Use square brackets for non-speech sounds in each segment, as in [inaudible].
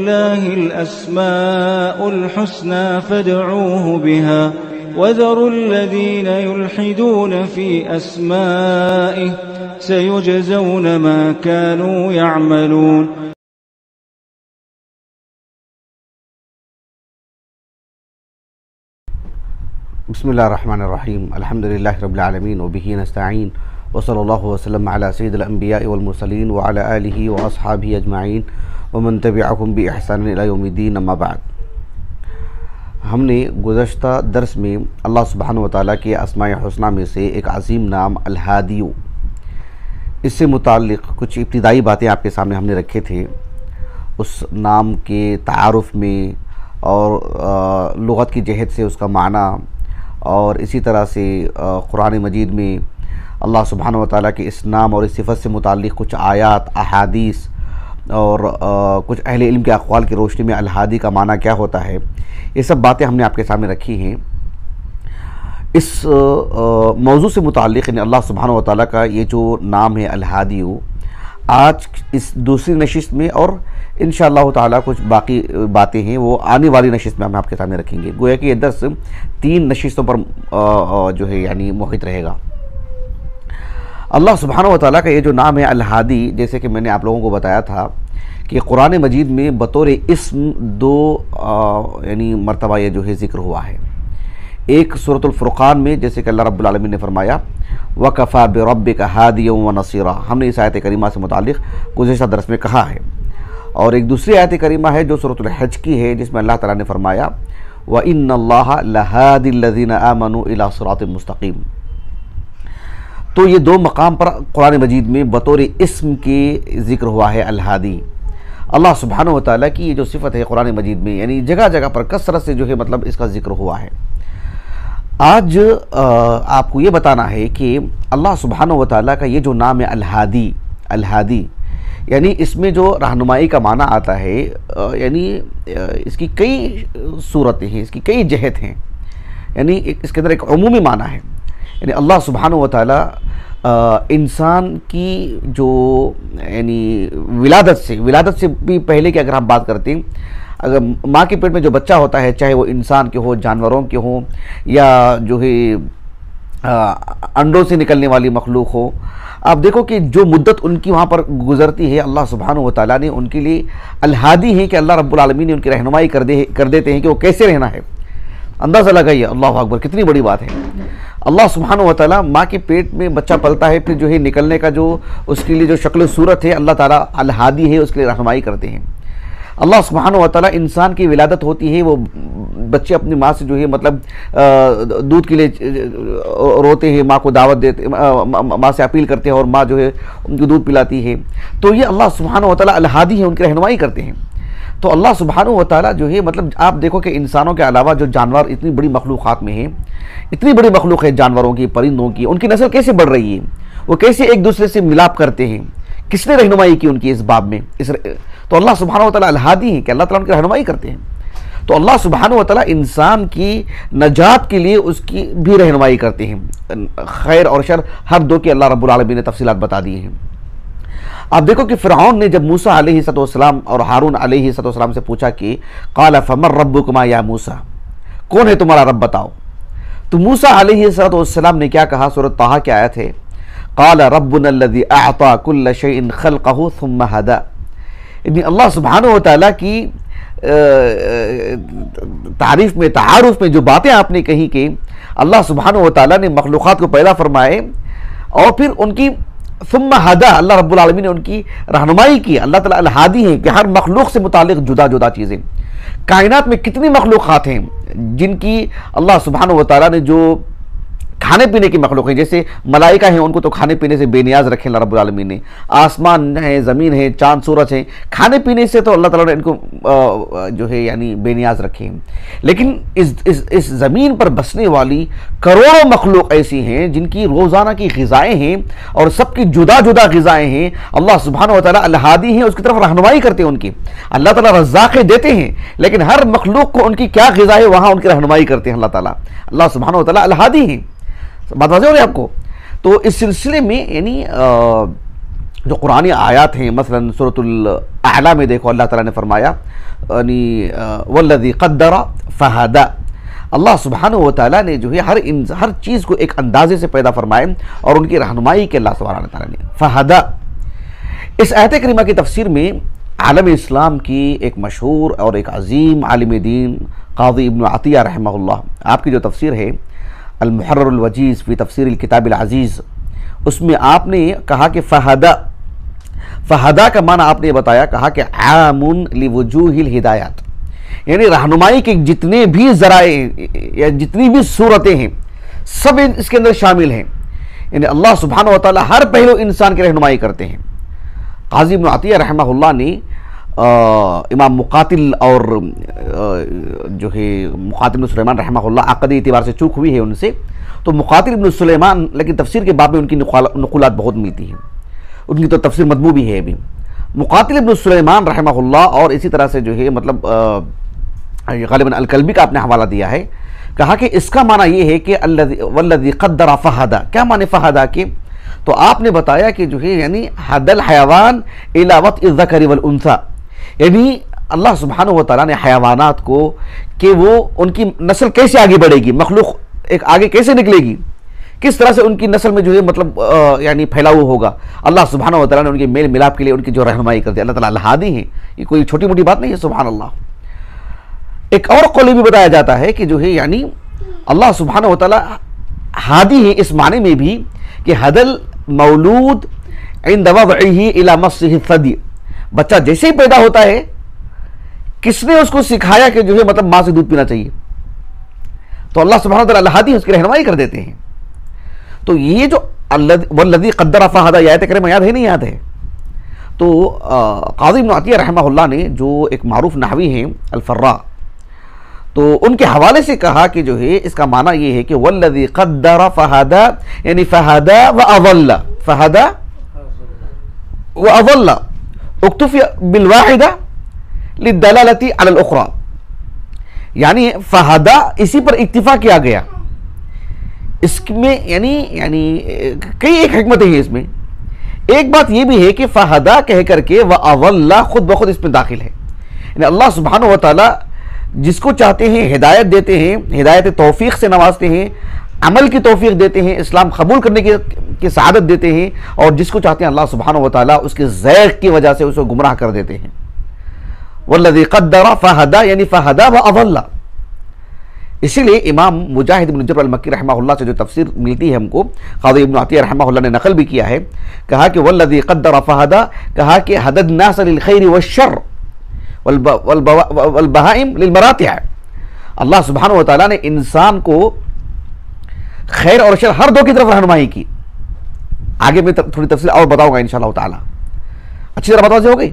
لله الأسماء الحسنى فادعوه بها وذروا الذين يلحدون في أسمائه سيجزون ما كانوا يعملون بسم الله الرحمن الرحيم. الحمد لله رب العالمين وبه نستعين وصلى الله وسلم على سيد الأنبياء والمرسلين وعلى آله وأصحابه أجمعين. ومن تبعکم بإحسان الى یوم الدین اما بعد. ہم نے گزشتہ درس میں اللہ سبحانہ وتعالیٰ کے اسماء حسنہ میں سے ایک عظیم نام الہادیو اس سے متعلق کچھ ابتدائی باتیں آپ کے سامنے ہم نے رکھے تھے۔ اس نام کے تعارف میں اور لغت کی جہت سے اس کا معنی اور اسی طرح سے قرآن مجید میں اللہ سبحانہ وتعالیٰ کے اس نام اور اس صفت سے متعلق کچھ آیات، احادیث اور کچھ اہل علم کے اقوال کی روشنی میں الہادی کا معنی کیا ہوتا ہے؟ یہ سب باتیں ہم نے آپ کے سامنے رکھی ہیں۔ اس موضوع سے متعلق یعنی اللہ سبحانہ وتعالیٰ کا یہ جو نام ہے الہادیو آج اس دوسری نشست میں اور انشاءاللہ تعالیٰ کچھ باقی باتیں ہیں، وہ آنے والی نشست میں ہم آپ کے سامنے رکھیں گے۔ گویا کہ یہ درس تین نشستوں پر جو ہے یعنی محیط رہے گا۔ اللہ سبحانہ وتعالیٰ کا یہ جو نام ہے الہادی، جیسے کہ میں نے آپ لوگوں کو بتایا تھا کہ قرآن مجید میں بطور اسم دو یعنی مرتبہ یہ جو ہے ذکر ہوا ہے۔ ایک صورت الفرقان میں، جیسے کہ اللہ رب العالمین نے فرمایا وَقَفَى بِرَبِّكَ هَادِيًا وَنَصِيرًا۔ ہم نے اس آیت کریمہ سے متعلق گزشتہ درس میں کہا ہے۔ اور ایک دوسری آیت کریمہ ہے جو صورت الحج کی ہے، جس میں اللہ تعالیٰ نے فرمایا، وَإِنَّ اللَّهَ لَهَادِ الَّذِينَ آمَنُوا إِلَى صِرَاطٍ مستقیم تو یہ دو مقام پر قرآن مجید میں بطور اسم کے ذکر ہوا ہے، الہادی۔ اللہ سبحانہ وتعالیٰ کی یہ جو صفت ہے قرآن مجید میں یعنی جگہ جگہ پر کثرت سے جو ہے مطلب اس کا ذکر ہوا ہے۔ آج آپ کو یہ بتانا ہے کہ اللہ سبحانہ وتعالیٰ کا یہ جو نام ہے الہادی الہادی یعنی اس میں جو رہنمائی کا معنی آتا ہے یعنی اس کی کئی صورتیں ہیں، اس کی کئی جہت ہیں۔ یعنی اس کے اندر ایک عمومی معنی ہے۔ یعنی اللہ سبحانہ وتعالیٰ انسان کی جو یعنی ولادت سے ولادت سے بھی پہلے کہ اگر ہم بات کرتے ہیں، اگر ماں کے پیٹ میں جو بچہ ہوتا ہے، چاہے وہ انسان کے ہو، جانوروں کے ہوں یا جو ہے انڈوں سے نکلنے والی مخلوق ہو، آپ دیکھو کہ جو مدت ان کی وہاں پر گزرتی ہے، اللہ سبحانہ وتعالیٰ نے ان کے لیے الہادی ہے کہ اللہ رب العالمین نے ان کی رہنمائی کر دے، کر دیتے ہیں کہ وہ کیسے رہنا ہے۔ اندازہ لگائیے، اللہ اکبر، کتنی بڑی بات ہے۔ اللہ سبحانہ وتعالیٰ ماں کے پیٹ میں بچہ پلتا ہے، پھر جو ہے نکلنے کا جو اس کے لیے جو شکل و صورت ہے، اللہ تعالیٰ الہادی ہے، اس کے لیے رہنمائی کرتے ہیں۔ اللہ سبحانہ وتعالیٰ انسان کی ولادت ہوتی ہے، وہ بچے اپنی ماں سے جو ہے مطلب دودھ کے لیے روتے ہیں، ماں کو دعوت دیتے ماں سے اپیل کرتے ہیں اور ماں جو ہے ان کو دودھ پلاتی ہے۔ تو یہ اللہ سبحانہ وتعالیٰ الہادی ہے، ان کی رہنمائی کرتے ہیں۔ تو اللہ سبحانہ وتعالیٰ جو ہے مطلب آپ دیکھو کہ انسانوں کے علاوہ جو جانور اتنی بڑی مخلوقات میں ہیں، اتنی بڑی مخلوق ہے جانوروں کی، پرندوں کی، ان کی نسل کیسے بڑھ رہی ہے؟ وہ کیسے ایک دوسرے سے ملاپ کرتے ہیں؟ کس نے رہنمائی کی ان کی اس باب میں؟ اس تو اللہ سبحانہ وتعالیٰ الہادی ہیں کہ اللہ تعالیٰ ان کی رہنمائی کرتے ہیں۔ تو اللہ سبحانہ وتعالیٰ انسان کی نجات کے لیے اس کی بھی رہنمائی کرتے ہیں۔ خیر اور شر ہر دو کی اللہ رب العالمین نے تفصیلات بتا دی ہیں۔ آپ دیکھو کہ فرعون نے جب موسیٰ علیہ السلام اور ہارون علیہ السلام سے پوچھا کہ قال فمر ربکما یا موسیٰ؟ کون ہے تمہارا رب بتاؤ؟ تو موسیٰ علیہ السلام نے کیا کہا؟ سورت طاہا کی آیت ہے، قال، ربنا الذي اعطى كل شيء خلقه ثم هدى یعنی اللہ سبحانہ وتعالیٰ کی تعریف میں، تعارف میں جو باتیں آپ نے کہی کہ اللہ سبحانہ وتعالیٰ نے مخلوقات کو پیدا فرمائے اور پھر ان کی ثم ہدا، اللہ رب العالمین نے ان کی رہنمائی کی، اللہ تعالیٰ الہادی ہیں کہ ہر مخلوق سے متعلق جدا جدا چیزیں۔ کائنات میں کتنی مخلوقات ہیں، جن کی اللہ سبحانہ تعالیٰ نے جو کھانے پینے کی مخلوق ہیں۔ جیسے ملائکہ ہیں، ان کو تو کھانے پینے سے بے نیاز رکھیں اللہ رب العالمین نے۔ آسمان ہے، زمین ہے، چاند، سورج ہیں کھانے پینے سے تو اللہ تعالیٰ نے ان کو جو ہے یعنی بے نیاز رکھیں لیکن اس اس اس زمین پر بسنے والی کروڑوں مخلوق ایسی ہیں جن کی روزانہ کی غذائیں ہیں اور سب کی جدا جدا غذائیں ہیں۔ اللہ سبحانہ و تعالیٰ الہادی ہیں، اس کی طرف رہنمائی کرتے ہیں ان کی۔ اللہ تعالیٰ رزاقیں دیتے ہیں، لیکن ہر مخلوق کو ان کی کیا غذا ہے وہاں ان کی رہنمائی کرتے ہیں اللہ تعالیٰ۔ اللہ سبحانہ و تعالیٰ الہادی ہیں۔ بات واضح ہو رہی ہے آپ کو؟ تو اس سلسلے میں یعنی جو قرآن آیات ہیں، مثلا صورت اعلیٰ میں دیکھو، اللہ تعالیٰ نے فرمایا یعنی والذی قدر فہدا اللہ سبحانہ و تعالیٰ نے جو ہے، ہر ہر چیز کو ایک اندازے سے پیدا فرمائے اور ان کی رہنمائی کے اللہ سبحانہ تعالیٰ نے۔ فہدا اس آیت کریمہ کی تفسیر میں عالم اسلام کی ایک مشہور اور ایک عظیم عالم دین قاضی ابن عطیہ رحمہ اللہ، آپ کی جو تفسیر ہے المحرر الوجیز فی تفسیر الکتاب العزیز۔ اس میں آپ نے کہا کہ فہدہ فہدہ کا معنی آپ نے بتایا، کہا کہ عام لوجوہ الہدایات۔ یعنی رہنمائی کے جتنے بھی ذرائع، یا جتنی بھی صورتیں ہیں، سب اس کے اندر شامل ہیں۔ یعنی اللہ سبحانہ و تعالی ہر پہلو انسان کی رہنمائی کرتے ہیں۔ قاضی ابن عطیہ رحمہ اللہ نے امام مقاتل اور جو ہے مقاتل ابن سلیمان رحمہ اللہ عقدی اعتبار سے چوک ہوئی ہے ان سے۔ تو مقاتل ابن سلیمان، لیکن تفسیر کے باب میں ان کی نقولات بہت ملتی ہیں۔ ان کی تو تفسیر مدبو بھی ہے ابھی مقاتل ابن سلیمان رحمہ اللہ اور اسی طرح سے جو ہے مطلب غالباً الکلبی کا آپ نے حوالہ دیا ہے، کہا کہ اس کا معنی یہ ہے کہ والذی قدر فہدہ کیا معنی فہدہ کے؟ تو آپ نے بتایا کہ جو ہے یعنی حد الحیوان الى الذکر والانثى۔ یعنی اللہ سبحانہ و تعالیٰ نے حیوانات کو کہ وہ ان کی نسل کیسے آگے بڑھے گی، مخلوق ایک آگے کیسے نکلے گی؟ کس طرح سے ان کی نسل میں جو ہے مطلب یعنی پھیلاؤ ہوگا؟ اللہ سبحانہ و تعالیٰ نے ان کے میل ملاپ کے لیے ان کی جو رہنمائی کر دی، اللہ تعالیٰ الہادی ہیں۔ یہ کوئی چھوٹی موٹی بات نہیں ہے، سبحان اللہ۔ ایک اور قولی بھی بتایا جاتا ہے کہ جو ہے یعنی اللہ سبحانہ و تعالیٰ ہادی ہے اس معنی میں بھی کہ حدل مولود عند وضعه الى مصه الثدی بچہ جیسے ہی پیدا ہوتا ہے، کس نے اس کو سکھایا کہ جو ہے مطلب ماں سے دودھ پینا چاہیے؟ تو اللہ سبحانہ وتعالی اللہ اس کی رہنمائی کر دیتے ہیں۔ تو یہ جو والذی قدر فہدہ یہ آیت کریم، یاد ہے نہیں؟ یاد ہے۔ تو قاضی ابن عطیہ رحمہ اللہ نے جو ایک معروف نحوی ہیں الفرا تو ان کے حوالے سے کہا کہ جو ہے، اس کا معنی یہ ہے کہ والذی قدر فہدہ یعنی فہدہ و اول فہدہ و اول اکتفی بالواحدہ للدلالتی علی الاخرى. یعنی فہدہ اسی پر اکتفا کیا گیا. اس میں یعنی یعنی کئی ایک حکمتیں ہیں اس میں. ایک بات یہ بھی ہے کہ فہدہ کہہ کر کے وَأَوَلَّ خود بخود اس میں داخل ہے. یعنی اللہ سبحانہ وتعالی جس کو چاہتے ہیں ہدایت دیتے ہیں، ہدایت توفیق سے نوازتے ہیں، عمل کی توفیق دیتے ہیں، اسلام قبول کرنے کی سعادت دیتے ہیں اور جس کو چاہتے ہیں اللہ سبحانہ وتعالی اس کے زیغ کی وجہ سے اس کو گمراہ کر دیتے ہیں۔ وَالَّذِي قَدَّرَ فَهَدَى یعنی فَهَدَى وَأَضَلَّ۔ اسی لیے امام مجاہد بن جبر المکی رحمہ اللہ سے جو تفسیر ملتی ہے ہم کو خاضر ابن عطیہ رحمہ اللہ نے نقل بھی کیا ہے، کہا کہ وَالَّذِي قَدَّرَ فَهَدَى، کہا کہ حدد ناس للخیر والشر والبہائم للمراتع اللہ سبحانہ وتعالی نے انسان کو خیر اور شر ہر دو کی طرف رہنمائی کی۔ آگے میں تھوڑی تفصیل اور بتاؤں گا انشاءاللہ تعالی۔ اچھی طرح بتاؤ جی ہو گئی؟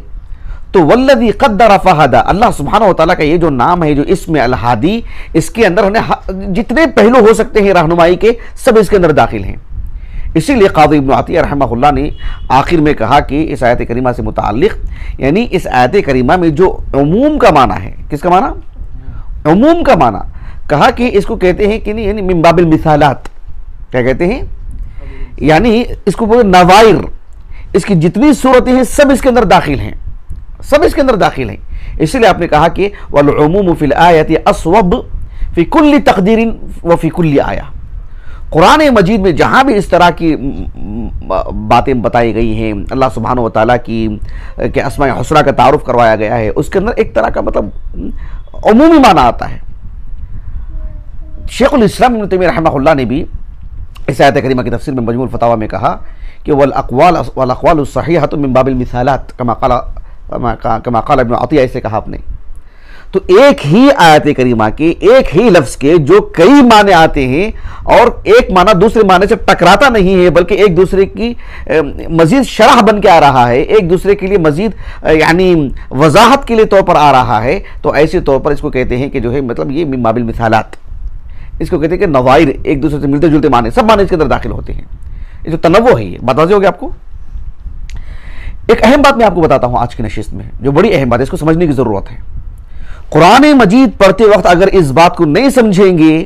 تو والذی قدر فہدہ اللہ سبحانہ وتعالی کا یہ جو نام ہے، جو اسم الہادی، اس کے اندر جتنے پہلو ہو سکتے ہیں رہنمائی کے، سب اس کے اندر داخل ہیں۔ اسی لیے قاضی ابن عطیہ رحمہ اللہ نے آخر میں کہا کہ اس آیت کریمہ سے متعلق یعنی اس آیت کریمہ میں جو عموم کا معنی ہے، کس کا معنی؟ عموم کا معنی۔ کہا کہ اس کو کہتے ہیں کہ نہیں یعنی من باب المثالات۔ کیا کہتے ہیں؟ یعنی اس کو بولے نوائر۔ اس کی جتنی صورتیں ہیں سب اس کے اندر داخل ہیں۔ سب اس کے اندر داخل ہیں۔ اسی لیے آپ نے کہا کہ وَالْعُمُومُ فِي الْآيَةِ أَصْوَبْ فِي كُلِّ تَقْدِيرٍ وَفِي كُلِّ آيَةٍ قرآن مجید میں جہاں بھی اس طرح کی باتیں بتائی گئی ہیں، اللہ سبحانہ و تعالیٰ کی، کہ اسماء حسرہ کا تعارف کروایا گیا ہے، اس کے اندر ایک طرح کا مطلب عمومی معنی آتا ہے۔ شیخ الاسلام ابن رحمہ اللہ نے بھی اس آیت کریمہ کی تفسیر میں مجموع الفتاوہ میں کہا کہ والاقوال والاقوال الصحیحۃ من باب المثالات، کما قال کما قال ابن عطیہ ایسے کہا آپ نے۔ تو ایک ہی آیت کریمہ کے، ایک ہی لفظ کے جو کئی معنی آتے ہیں اور ایک معنی دوسرے معنی سے ٹکراتا نہیں ہے، بلکہ ایک دوسرے کی مزید شرح بن کے آ رہا ہے، ایک دوسرے کے لیے مزید یعنی وضاحت کے لیے طور پر آ رہا ہے۔ تو ایسے طور پر اس کو کہتے ہیں کہ جو ہے مطلب یہ مابل مثالات اس کو کہتے ہیں کہ نوائر ایک دوسرے سے ملتے جلتے معنی سب معنی اس کے اندر داخل ہوتے ہیں۔ یہ جو تنوع ہے یہ بات واضح ہوگی آپ کو؟ ایک اہم بات میں آپ کو بتاتا ہوں آج کی نشست میں، جو بڑی اہم بات ہے، اس کو سمجھنے کی ضرورت ہے۔ قرآن مجید پڑھتے وقت اگر اس بات کو نہیں سمجھیں گے،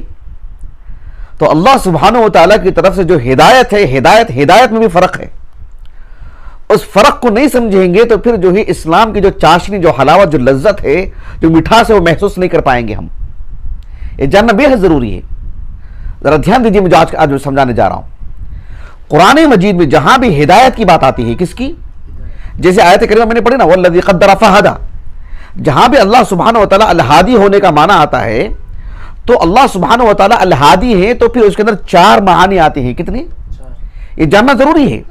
تو اللہ سبحانہ و تعالیٰ کی طرف سے جو ہدایت ہے، ہدایت ہدایت میں بھی فرق ہے۔ اس فرق کو نہیں سمجھیں گے، تو پھر جو ہے اسلام کی جو چاشنی، جو حلاوت، جو لذت ہے، جو مٹھاس ہے، وہ محسوس نہیں کر پائیں گے ہم۔ یہ جاننا بے حد ضروری ہے۔ ذرا دھیان دیجیے میں جو آج آج میں سمجھانے جا رہا ہوں۔ قرآن مجید میں جہاں بھی ہدایت کی بات آتی ہے، کس کی؟ جیسے آیت کریمہ میں نے پڑھی نا، وَالَّذِي قَدَّرَ فَهَدَى۔ جہاں بھی اللہ سبحانہ وتعالی الہادی ہونے کا معنی آتا ہے، تو اللہ سبحانہ وتعالی الہادی ہے تو پھر اس کے اندر چار معانی آتے ہیں۔ کتنے یہ جاننا ضروری ہے۔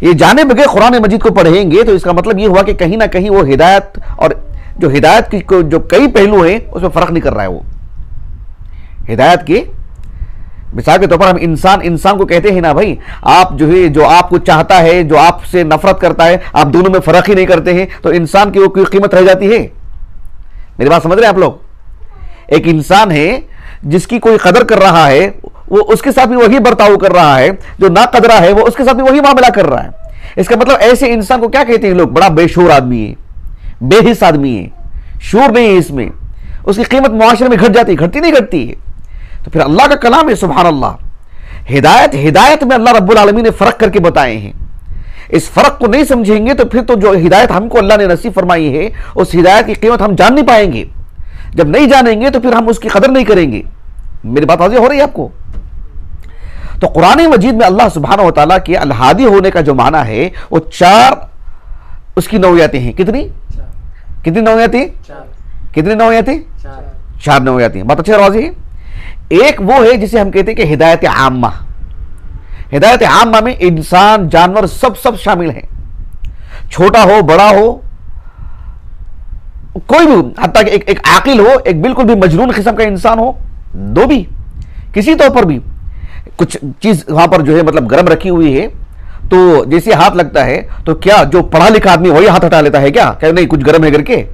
یہ جانے بغیر قرآن مجید کو پڑھیں گے، تو اس کا مطلب یہ ہوا کہ کہیں نہ کہیں وہ ہدایت اور جو ہدایت کی جو کئی پہلو ہیں، اس میں فرق نہیں کر رہا ہے وہ۔ ہدایت کی؟ مثال کے طور پر ہم انسان انسان کو کہتے ہیں نا بھائی، آپ جو ہے، جو آپ کو چاہتا ہے، جو آپ سے نفرت کرتا ہے، آپ دونوں میں فرق ہی نہیں کرتے ہیں، تو انسان کی وہ کوئی قیمت رہ جاتی ہے؟ میری بات سمجھ رہے ہیں آپ لوگ؟ ایک انسان ہے جس کی کوئی قدر کر رہا ہے، وہ اس کے ساتھ بھی وہی برتاؤ کر رہا ہے، جو نا قدرہ ہے، وہ اس کے ساتھ بھی وہی معاملہ کر رہا ہے۔ اس کا مطلب ایسے انسان کو کیا کہتے ہیں لوگ؟ بڑا بے شور آدمی ہے، بے حص آدمی ہے، شور نہیں ہے اس میں۔ اس کی قیمت معاشرے میں گھٹ جاتی ہے گھٹتی نہیں، گھٹتی ہے۔ تو پھر اللہ کا کلام ہے سبحان اللہ ہدایت ہدایت میں اللہ رب العالمین نے فرق کر کے بتائے ہیں۔ اس فرق کو نہیں سمجھیں گے تو پھر تو جو ہدایت ہم کو اللہ نے نصیب فرمائی ہے اس ہدایت کی قیمت ہم جان نہیں پائیں گے۔ جب نہیں جانیں گے تو پھر ہم اس کی قدر نہیں کریں گے۔ میری بات واضح ہو رہی ہے آپ کو؟ تو قرآن مجید میں اللہ سبحانہ و تعالیٰ کے الہادی ہونے کا جو معنی ہے وہ چار اس کی نوعیتیں ہیں۔ کتنی؟ کتنی نوعیتیں؟ کتنی نوعیتیں؟ چار۔ نوعیتیں۔ بات اچھی واضح ہے؟ ایک وہ ہے جسے ہم کہتے ہیں کہ ہدایت عامہ۔ ہدایت عامہ میں انسان جانور سب سب شامل ہیں۔ چھوٹا ہو بڑا ہو کوئی بھی حتیٰ کہ ایک عاقل ہو ایک بالکل بھی مجنون قسم کا انسان ہو دو بھی کسی طور پر بھی۔ کچھ چیز وہاں پر جو ہے مطلب گرم رکھی ہوئی ہے تو جیسے ہاتھ لگتا ہے تو کیا جو پڑھا لکھا آدمی وہی ہاتھ ہٹا لیتا ہے کیا؟ کہ نہیں کچھ گرم ہے کر کے۔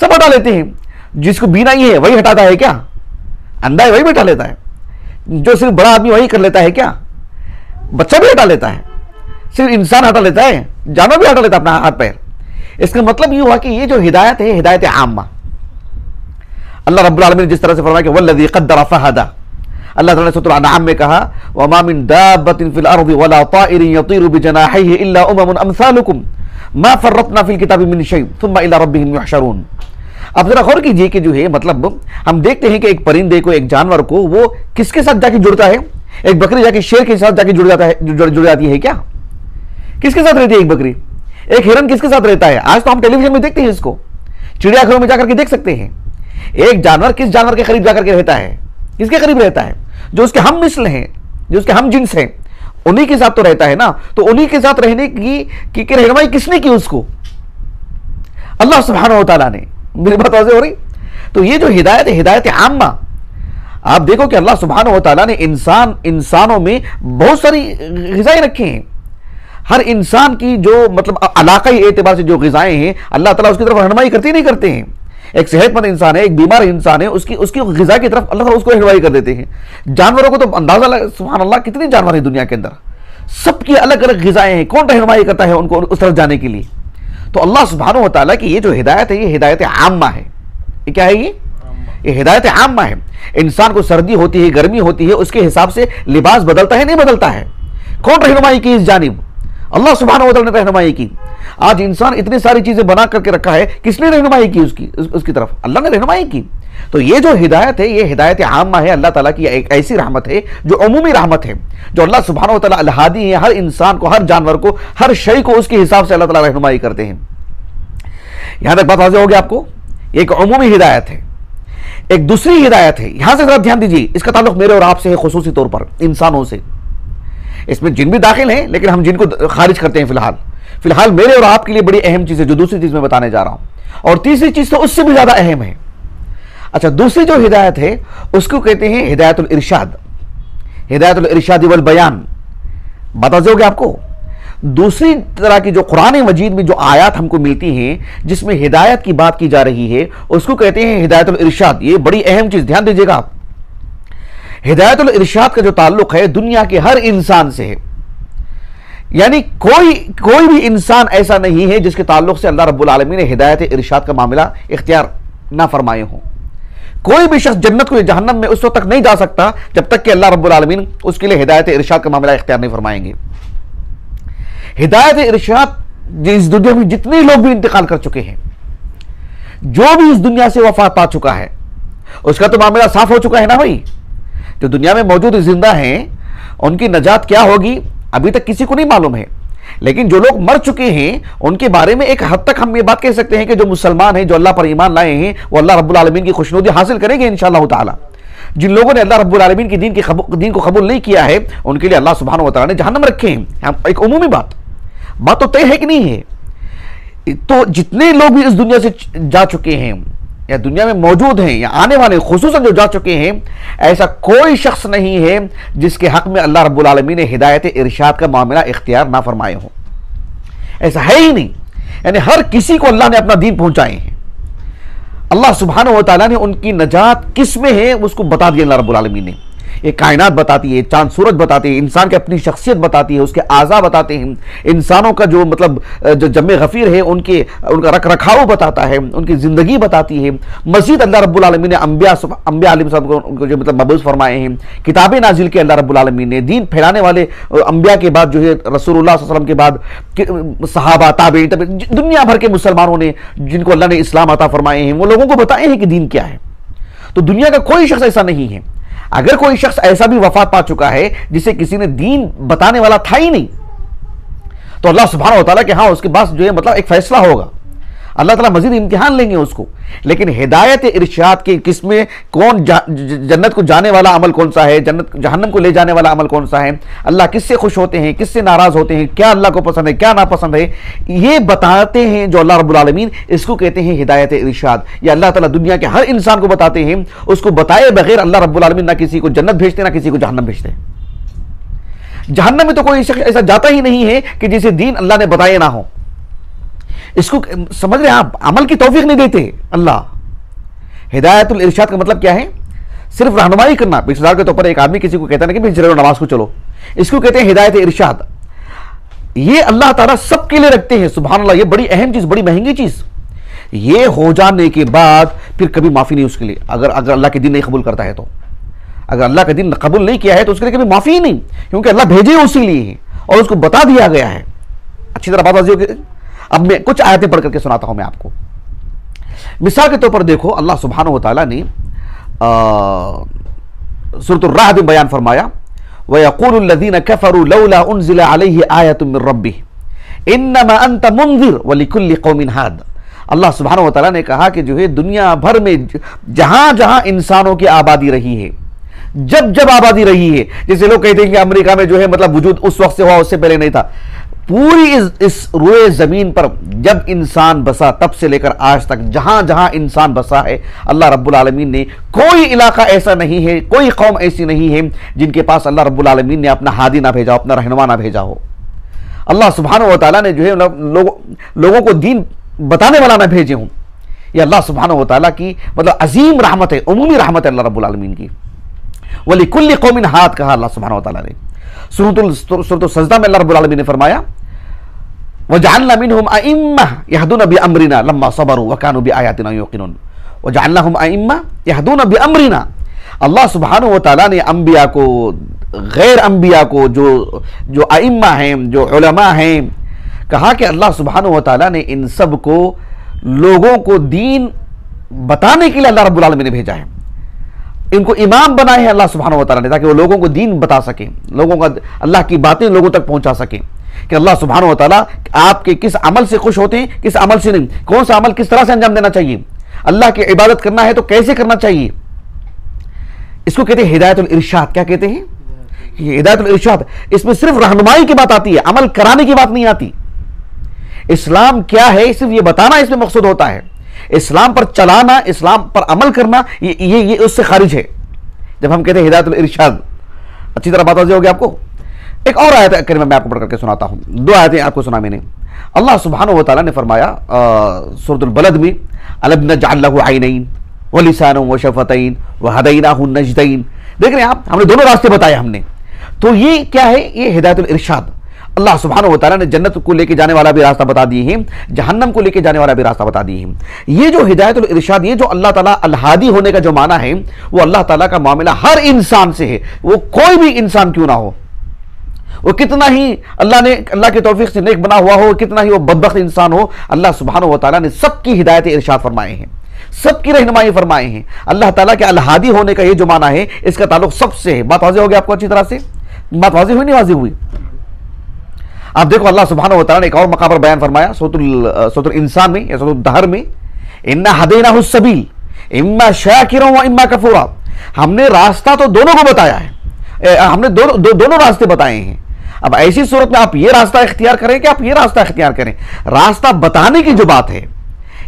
سب ہٹا لیتے ہیں۔ جس کو بینا ہی ہے وہی ہٹاتا ہے کیا؟ اندھا ہے، وہی بھی ہٹا لیتا ہے۔ جو صرف بڑا آدمی وہی کر لیتا ہے کیا؟ بچہ بھی ہٹا لیتا ہے۔ صرف انسان ہٹا لیتا ہے، جانور بھی ہٹا لیتا ہے اپنا ہاتھ پیر۔ اس کا مطلب یہ ہوا کہ یہ جو ہدایت ہے ہدایت عامہ۔ اللہ رب العالمین نے جس طرح سے فرمایا کہ والذی قدر فہدا اللہ تعالیٰ نے سورۃ الانعام میں کہا، وما من دابة في الارض ولا طائر يطير بجناحيه الا امم امثالكم ما فرطنا في الكتاب من شيء ثم الى ربهم يحشرون۔ اب ذرا غور کیجیے کہ جو ہے مطلب ہم دیکھتے ہیں کہ ایک پرندے کو، ایک جانور کو وہ کس کے ساتھ جا کے جڑتا ہے؟ ایک بکری جا کے شیر کے ساتھ جا کے جڑ جاتا ہے، جڑ جاتی ہے کیا؟ کس کے ساتھ رہتی ہے ایک بکری؟ ایک ہرن کس کے ساتھ رہتا ہے؟ آج تو ہم ٹیلی ویژن میں دیکھتے ہیں اس کو۔ چڑیا گھروں میں جا کر کے دیکھ سکتے ہیں۔ ایک جانور کس جانور کے قریب جا کر کے رہتا ہے؟ کس کے قریب رہتا ہے؟ جو اس کے ہم مثل ہیں، جو اس کے ہم جنس ہیں، انہی کے ساتھ تو رہتا ہے نا؟ تو انہی کے ساتھ رہنے کی کی رہنمائی کس نے کی اس کو؟ اللہ سبحانہ و تعالیٰ نے۔ میری بات واضح ہو رہی۔ تو یہ جو ہدایت ہے، ہدایت عامہ، آپ دیکھو کہ اللہ سبحانہ و تعالیٰ نے انسان، انسانوں میں بہت ساری غذائیں رکھے ہیں۔ ہر انسان کی جو مطلب علاقائی اعتبار سے جو غذائیں ہیں، اللہ تعالیٰ اس کی طرف رہنمائی کرتے نہیں کرتے ہیں۔ ایک صحت مند انسان ہے، ایک بیمار انسان ہے، اس کی اس کی غذا کی طرف اللہ تعالیٰ اس کو رہنمائی کر دیتے ہیں۔ جانوروں کو تو اندازہ سبحان اللہ، کتنے جانور ہیں دنیا کے اندر۔ سب کی الگ الگ غذائیں ہیں۔ کون رہنمائی کرتا ہے ان کو اس طرف جانے کے لیے؟ تو اللہ سبحانہ و تعالیٰ کی یہ جو ہدایت ہے، یہ ہدایت عامہ ہے۔ یہ کیا ہے یہ؟ یہ ہدایت عامہ ہے۔ انسان کو سردی ہوتی ہے، گرمی ہوتی ہے، اس کے حساب سے لباس بدلتا ہے، نہیں بدلتا ہے۔ کون رہنمائی کی اس جانب؟ اللہ سبحانہ و تعالیٰ نے رہنمائی کی۔ آج انسان اتنی ساری چیزیں بنا کر کے رکھا ہے، کس نے رہنمائی کی اس کی اس کی طرف؟ اللہ نے رہنمائی کی۔ تو یہ جو ہدایت ہے، یہ ہدایت عامہ ہے، اللہ تعالیٰ کی ایک ایسی رحمت ہے جو عمومی رحمت ہے، جو اللہ سبحانہ و تعالیٰ الہادی ہے ہر انسان کو، ہر جانور کو، ہر شئی کو اس کے حساب سے اللہ تعالیٰ رہنمائی کرتے ہیں۔ یہاں تک بات واضح ہوگی آپ کو؟ یہ ایک عمومی ہدایت ہے۔ ایک دوسری ہدایت ہے۔ یہاں سے ذرا دھیان دیجیے، اس کا تعلق میرے اور آپ سے ہے خصوصی طور پر، انسانوں سے۔ اس میں جن بھی داخل ہیں، لیکن ہم جن کو خارج کرتے ہیں فی الحال۔ فی الحال میرے اور آپ کے لیے بڑی اہم چیز ہے جو دوسری چیز میں بتانے جا رہا ہوں۔ اور تیسری چیز تو اس سے بھی زیادہ اہم ہے۔ اچھا دوسری جو ہدایت ہے، اس کو کہتے ہیں ہدایت الارشاد۔ ہدایت الارشاد والبیان۔ بتا دو گے آپ کو؟ دوسری طرح کی جو قرآن مجید میں جو آیات ہم کو ملتی ہیں، جس میں ہدایت کی بات کی جا رہی ہے، اس کو کہتے ہیں ہدایت الارشاد۔ یہ بڑی اہم چیز، دھیان دیجیے گا آپ۔ ہدایت الارشاد کا جو تعلق ہے، دنیا کے ہر انسان سے ہے۔ یعنی کوئی کوئی بھی انسان ایسا نہیں ہے جس کے تعلق سے اللہ رب العالمین نے ہدایت ارشاد کا معاملہ اختیار نہ فرمائے ہوں۔ کوئی بھی شخص جنت کو جہنم میں اس وقت تک نہیں جا سکتا جب تک کہ اللہ رب العالمین اس کے لیے ہدایت ارشاد کا معاملہ اختیار نہیں فرمائیں گے۔ ہدایت ارشاد جی اس دنیا میں جتنے لوگ بھی انتقال کر چکے ہیں، جو بھی اس دنیا سے وفات پا چکا ہے، اس کا تو معاملہ صاف ہو چکا ہے نا بھائی؟ جو دنیا میں موجود زندہ ہیں، ان کی نجات کیا ہوگی؟ ابھی تک کسی کو نہیں معلوم ہے۔ لیکن جو لوگ مر چکے ہیں، ان کے بارے میں ایک حد تک ہم یہ بات کہہ سکتے ہیں کہ جو مسلمان ہیں، جو اللہ پر ایمان لائے ہیں، وہ اللہ رب العالمین کی خوشنودی حاصل کریں گے انشاءاللہ تعالی۔ جن لوگوں نے اللہ رب العالمین کی دین کی دین کو قبول نہیں کیا ہے، ان کے لیے اللہ سبحانہ و تعالی نے جہنم رکھے ہیں۔ ایک عمومی بات۔ بات تو طے ہے کہ نہیں ہے۔ تو جتنے لوگ بھی اس دنیا سے جا چکے ہیں یا دنیا میں موجود ہیں یا آنے والے، خصوصاً جو جا چکے ہیں، ایسا کوئی شخص نہیں ہے جس کے حق میں اللہ رب العالمین نے ہدایت ارشاد کا معاملہ اختیار نہ فرمائے ہوں ایسا ہے ہی نہیں۔ یعنی ہر کسی کو اللہ نے اپنا دین پہنچائے ہیں۔ اللہ سبحانہ و تعالیٰ نے ان کی نجات کس میں ہے، اس کو بتا دیا اللہ رب العالمین نے۔ یہ کائنات بتاتی ہے چاند سورج بتاتی ہے، انسان کی اپنی شخصیت بتاتی ہے، اس کے اعضاء بتاتے ہیں۔ انسانوں کا جو مطلب جو جمع غفیر ہے، ان کے، ان کا رکھ رکھاؤ بتاتا ہے، ان کی زندگی بتاتی ہے۔ مزید اللہ رب العالمین نے انبیاء انبیاء علیہ صاحب کو جو مطلب مبوض فرمائے ہیں۔ کتابیں نازل کے اللہ رب العالمین نے۔ دین پھیلانے والے انبیاء کے بعد جو ہے، رسول اللہ صلی اللہ علیہ وسلم کے بعد صحابہ، تابعین دنیا بھر کے مسلمانوں نے، جن کو اللہ نے اسلام عطا فرمائے ہیں، وہ لوگوں کو بتائے ہیں کہ دین کیا ہے۔ تو دنیا کا کوئی شخص ایسا نہیں ہے۔ اگر کوئی شخص ایسا بھی وفات پا چکا ہے جسے کسی نے دین بتانے والا تھا ہی نہیں، تو اللہ سبحانہ و تعالیٰ کہ ہاں اس کے پاس جو ہے مطلب ایک فیصلہ ہوگا۔ اللہ تعالیٰ مزید امتحان لیں گے اس کو۔ لیکن ہدایت ارشاد کی قسمیں کون جنت کو جانے والا عمل کون سا ہے؟ جنت جہنم کو لے جانے والا عمل کون سا ہے؟ اللہ کس سے خوش ہوتے ہیں؟ کس سے ناراض ہوتے ہیں؟ کیا اللہ کو پسند ہے؟ کیا ناپسند ہے؟ یہ بتاتے ہیں جو اللہ رب العالمین اس کو کہتے ہیں ہدایت ارشاد۔ یا اللہ تعالیٰ دنیا کے ہر انسان کو بتاتے ہیں۔ اس کو بتائے بغیر اللہ رب العالمین نہ کسی کو جنت بھیجتے، نہ کسی کو جہنم بھیجتے۔ جہنم میں تو کوئی شخص ایسا جاتا ہی نہیں ہے کہ جسے دین اللہ نے بتائے نہ ہو۔ اس کو سمجھ رہے ہیں آپ، عمل کی توفیق نہیں دیتے۔ اللہ۔ ہدایت الارشاد کا مطلب کیا ہے؟ صرف رہنمائی کرنا۔ مثال کے طور پر ایک آدمی کسی کو کہتا ہے کہ چلو نماز کو چلو۔ اس کو کہتے ہیں ہدایت ارشاد۔ یہ اللہ تعالیٰ سب کے لیے رکھتے ہیں۔ سبحان اللہ، یہ بڑی اہم چیز، بڑی مہنگی چیز۔ یہ ہو جانے کے بعد پھر کبھی معافی نہیں اس کے لیے۔ اگر اگر اللہ کے دن نہیں قبول کرتا ہے تو۔ اگر اللہ کا دن قبول نہیں کیا ہے تو اس کے لیے کبھی معافی ہی نہیں۔ کیونکہ اللہ بھیجے اسی لیے اور اس کو بتا دیا گیا ہے۔ اچھی طرح بات ہوگی اب میں کچھ آیتیں پڑھ کر کے سناتا ہوں میں آپ کو۔ مثال کے طور پر دیکھو، اللہ سبحانہ و تعالیٰ نے سورت الرحد بیان فرمایا، وَيَقُولُ الَّذِينَ كَفَرُوا لَوْلَا أُنزِلَ عَلَيْهِ آيَةٌ مِّن رَبِّهِ، إِنَّمَا أَنْتَ مُنذِرْ وَلِكُلِّ قَوْمٍ حَادٍ اللہ سبحانہ و تعالیٰ نے کہا کہ جو ہے، دنیا بھر میں جہاں جہاں انسانوں کی آبادی رہی ہے، جب جب آبادی رہی ہے، جیسے لوگ کہتے ہیں کہ امریکہ میں جو ہے مطلب وجود اس وقت سے ہوا، اس سے پہلے نہیں تھا۔ پوری اس روئے زمین پر جب انسان بسا، تب سے لے کر آج تک جہاں جہاں انسان بسا ہے، اللہ رب العالمین نے کوئی علاقہ ایسا نہیں ہے، کوئی قوم ایسی نہیں ہے جن کے پاس اللہ رب العالمین نے اپنا ہادی نہ بھیجا، اپنا رہنما نہ بھیجا ہو۔ اللہ سبحانہ و تعالیٰ نے جو ہے لوگوں کو دین بتانے والا نہ بھیجے ہوں۔ یہ اللہ سبحانہ و تعالیٰ کی مطلب عظیم رحمت ہے، عمومی رحمت ہے اللہ رب العالمین کی۔ ولی کل قومن ہاتھ کہا اللہ سبحانہ و تعالیٰ نے۔ سورت السجدہ میں اللہ رب العالمین نے فرمایا وجعلنا منهم ائمه يهدون بامرنا لما صبروا وكانوا باياتنا يوقنون. وجعلناهم ائمه يهدون بامرنا اللہ سبحانہ و تعالیٰ نے انبیاء کو، غیر انبیاء کو جو جو ائمہ ہیں، جو علماء ہیں، کہا کہ اللہ سبحانہ و تعالیٰ نے ان سب کو لوگوں کو دین بتانے کے لیے اللہ رب العالمین نے بھیجا ہے۔ ان کو امام بنائے ہیں اللہ سبحانہ و تعالیٰ نے تاکہ وہ لوگوں کو دین بتا سکیں، لوگوں کا، اللہ کی باتیں لوگوں تک پہنچا سکیں۔ کہ اللہ سبحانہ و تعالیٰ آپ کے کس عمل سے خوش ہوتے ہیں، کس عمل سے نہیں۔ کون سا عمل کس طرح سے انجام دینا چاہیے؟ اللہ کی عبادت کرنا ہے تو کیسے کرنا چاہیے؟ اس کو کہتے ہیں ہدایت الارشاد۔ کیا کہتے ہیں؟ ہدایت الارشاد۔ اس میں صرف رہنمائی کی بات آتی ہے، عمل کرانے کی بات نہیں آتی۔ اسلام کیا ہے؟ صرف یہ بتانا اس میں مقصود ہوتا ہے۔ اسلام پر چلانا، اسلام پر عمل کرنا، یہ یہ اس سے خارج ہے۔ جب ہم کہتے ہیں ہدایت الارشاد، اچھی طرح بات ہوگی آپ کو؟ ایک اور آیت کریمہ میں آپ کو پڑھ کر کے سناتا ہوں۔ دو آیتیں آپ کو سنا میں نے اللہ سبحانہ و تعالیٰ نے فرمایا سورت البلد میں الب نجعل عینین ولسان و شفتین وہدیناہ النجدین دیکھ رہے ہیں آپ، ہم نے دونوں راستے بتائے ہم نے۔ تو یہ کیا ہے؟ یہ ہدایت الارشاد۔ اللہ سبحانہ و تعالیٰ نے جنت کو لے کے جانے والا بھی راستہ بتا دیے ہیں، جہنم کو لے کے جانے والا بھی راستہ بتا دیے ہیں۔ یہ جو ہدایت الارشاد، یہ جو اللہ تعالیٰ الہادی ہونے کا جو معنی ہے، وہ اللہ تعالیٰ کا معاملہ ہر انسان سے ہے۔ وہ کوئی بھی انسان کیوں نہ ہو۔ وہ کتنا ہی اللہ نے اللہ کے توفیق سے نیک بنا ہوا ہو، کتنا ہی وہ بدبخت انسان ہو، اللہ سبحانہ و تعالیٰ نے سب کی ہدایت ارشاد فرمائے ہیں۔ سب کی رہنمائی فرمائے ہیں۔ اللہ تعالیٰ کے الہادی ہونے کا یہ جو معنی ہے، اس کا تعلق سب سے ہے۔ بات واضح ہو گیا آپ کو اچھی طرح سے؟ بات واضح ہوئی، نہیں واضح ہوئی؟ آپ دیکھو، اللہ سبحانہ و تعالیٰ نے ایک اور مقام پر بیان فرمایا سوت الانسان میں، یا سوت الدہر میں، انا حدینہ السبیل، اما شاکروں و اما کفورا۔ ہم نے راستہ تو دونوں کو بتایا ہے۔ ہم نے دونوں راستے بتائے ہیں۔ اب ایسی صورت میں آپ یہ راستہ اختیار کریں کہ آپ یہ راستہ اختیار کریں۔ راستہ بتانے کی جو بات ہے،